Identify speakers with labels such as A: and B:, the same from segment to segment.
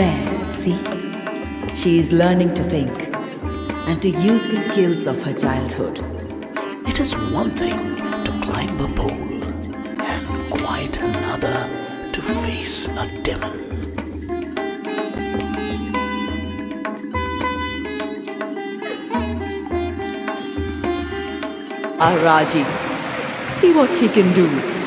A: There, see? She is learning to think and to use the skills of her childhood.
B: It is one thing to climb a pole, and quite another to face a demon.
A: Our Raji. See what she can do.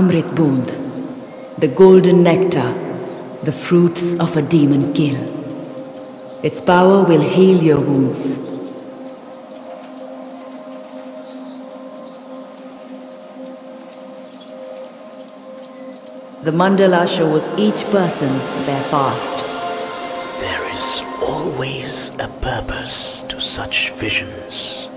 A: Amrit Bund. The golden nectar. The fruits of a demon kill. Its power will heal your wounds. The mandala shows each person their past.
B: There is always a purpose to such visions.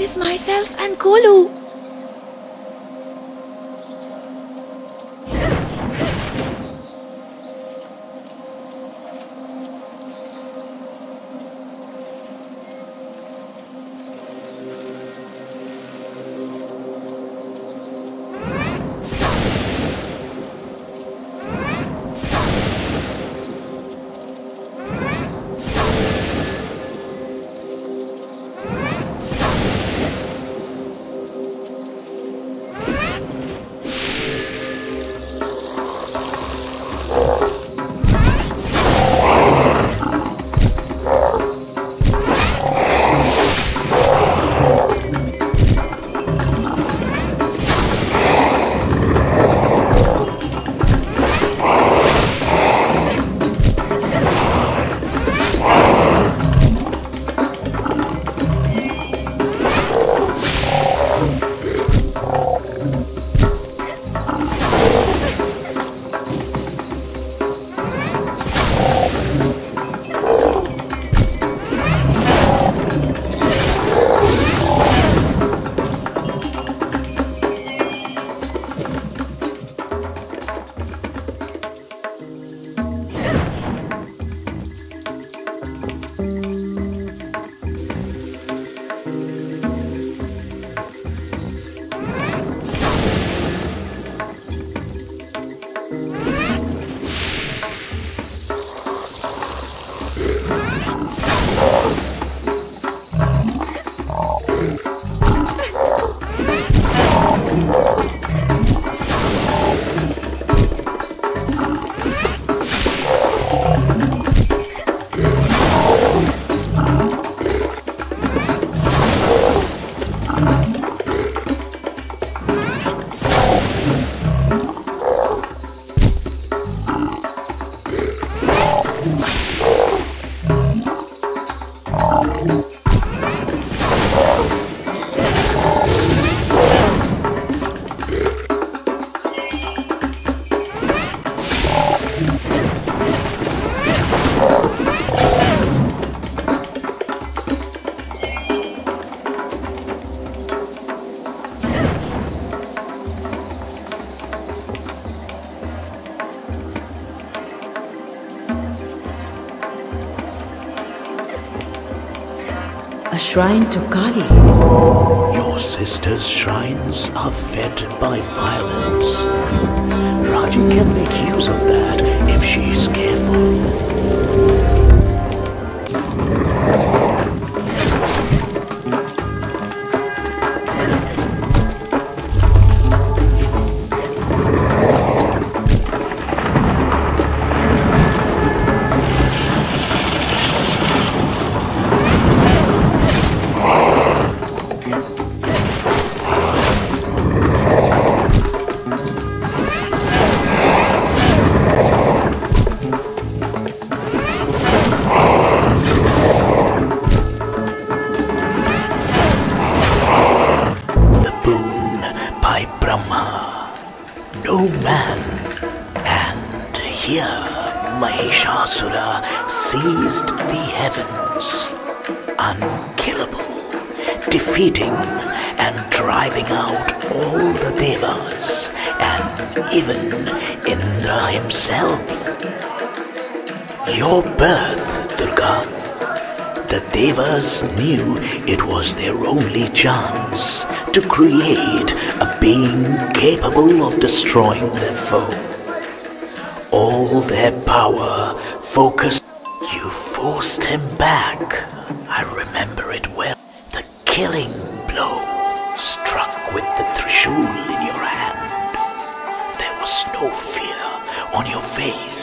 C: It is myself and
A: Shrine to Kali.
B: Your sister's shrines are fed by violence. Raji can make use of that if she's careful. By Brahma. No man. And here Mahishasura seized the heavens. Unkillable. Defeating and driving out all the devas and even Indra himself. Your birth, Durga, the Devas knew it was their only chance to create a being capable of destroying their foe. All their power focused. You forced him back. I remember it well. The killing blow struck with the Trishul in your hand. There was no fear on your face.